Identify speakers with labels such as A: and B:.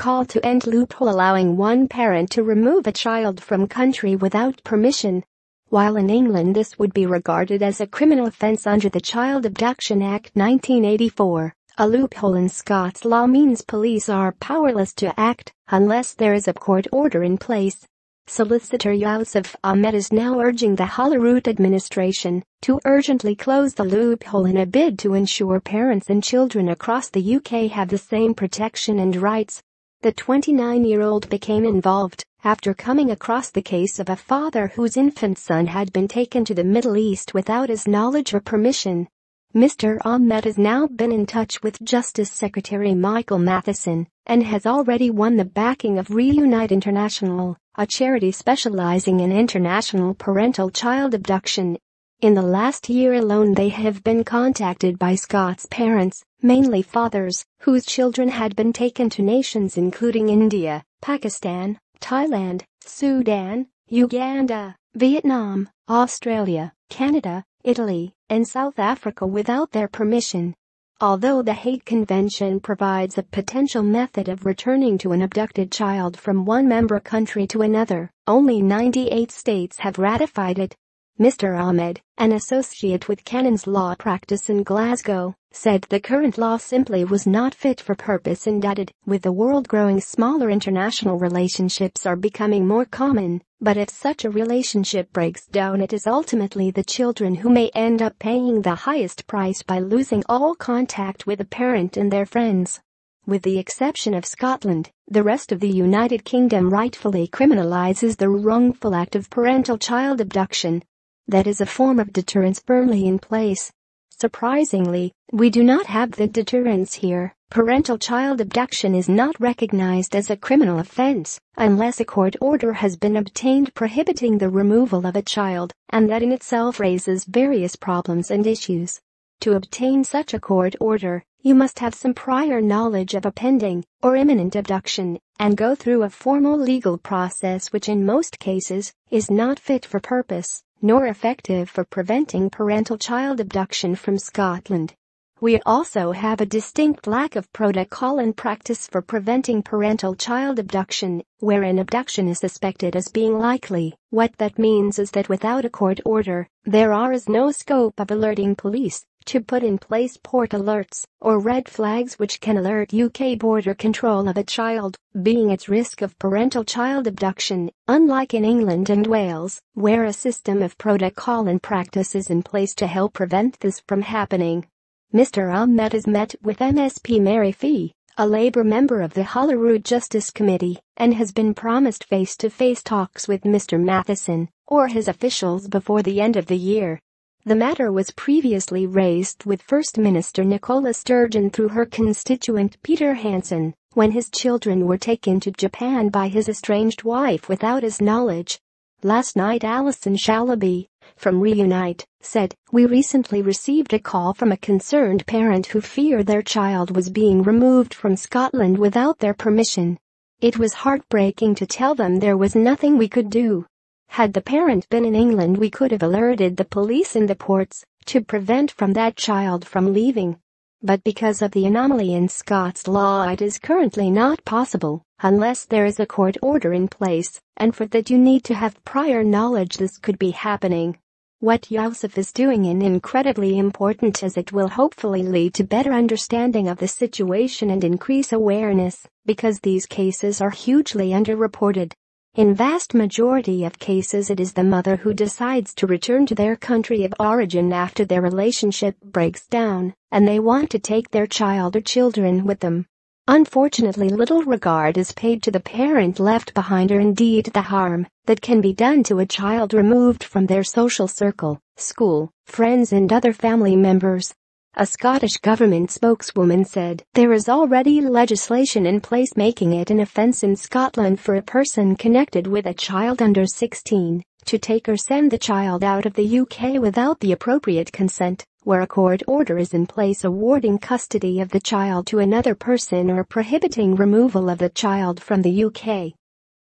A: called to end loophole allowing one parent to remove a child from country without permission. While in England this would be regarded as a criminal offence under the Child Abduction Act 1984, a loophole in Scots law means police are powerless to act unless there is a court order in place. Solicitor Yousif Ahmed is now urging the Holyrood administration to urgently close the loophole in a bid to ensure parents and children across the UK have the same protection and rights. The 29-year-old became involved after coming across the case of a father whose infant son had been taken to the Middle East without his knowledge or permission. Mr. Ahmed has now been in touch with Justice Secretary Michael Matheson and has already won the backing of Reunite International, a charity specializing in international parental child abduction. In the last year alone they have been contacted by Scots parents, mainly fathers, whose children had been taken to nations including India, Pakistan, Thailand, Sudan, Uganda, Vietnam, Australia, Canada, Italy, and South Africa without their permission. Although the Hague Convention provides a potential method of returning to an abducted child from one member country to another, only 98 states have ratified it. Mr. Ahmed, an associate with Cannons law practice in Glasgow, said the current law simply was not fit for purpose and added, with the world growing smaller international relationships are becoming more common, but if such a relationship breaks down it is ultimately the children who may end up paying the highest price by losing all contact with a parent and their friends. With the exception of Scotland, the rest of the United Kingdom rightfully criminalizes the wrongful act of parental child abduction. That is a form of deterrence firmly in place. Surprisingly, we do not have the deterrence here. Parental child abduction is not recognized as a criminal offense unless a court order has been obtained prohibiting the removal of a child, and that in itself raises various problems and issues. To obtain such a court order, you must have some prior knowledge of a pending or imminent abduction and go through a formal legal process which in most cases is not fit for purpose nor effective for preventing parental child abduction from Scotland. We also have a distinct lack of protocol and practice for preventing parental child abduction, where an abduction is suspected as being likely. What that means is that without a court order, there is no scope of alerting police to put in place port alerts or red flags which can alert UK border control of a child being at risk of parental child abduction, unlike in England and Wales, where a system of protocol and practice is in place to help prevent this from happening. Mr. Ahmed has met with MSP Mary Fee, a Labour member of the Holyrood Justice Committee, and has been promised face-to-face talks with Mr. Matheson or his officials before the end of the year. The matter was previously raised with First Minister Nicola Sturgeon through her constituent Peter Hanson when his children were taken to Japan by his estranged wife without his knowledge. Last night Alison Shalaby, from Reunite, said, We recently received a call from a concerned parent who feared their child was being removed from Scotland without their permission. It was heartbreaking to tell them there was nothing we could do. Had the parent been in England we could have alerted the police in the ports to prevent from that child from leaving. But because of the anomaly in Scots law it is currently not possible unless there is a court order in place, and for that you need to have prior knowledge this could be happening. What Yousif is doing is incredibly important as it will hopefully lead to better understanding of the situation and increase awareness, because these cases are hugely underreported. In vast majority of cases it is the mother who decides to return to their country of origin after their relationship breaks down, and they want to take their child or children with them. Unfortunately little regard is paid to the parent left behind or indeed the harm that can be done to a child removed from their social circle, school, friends and other family members. A Scottish government spokeswoman said there is already legislation in place making it an offence in Scotland for a person connected with a child under 16 to take or send the child out of the UK without the appropriate consent where a court order is in place awarding custody of the child to another person or prohibiting removal of the child from the UK.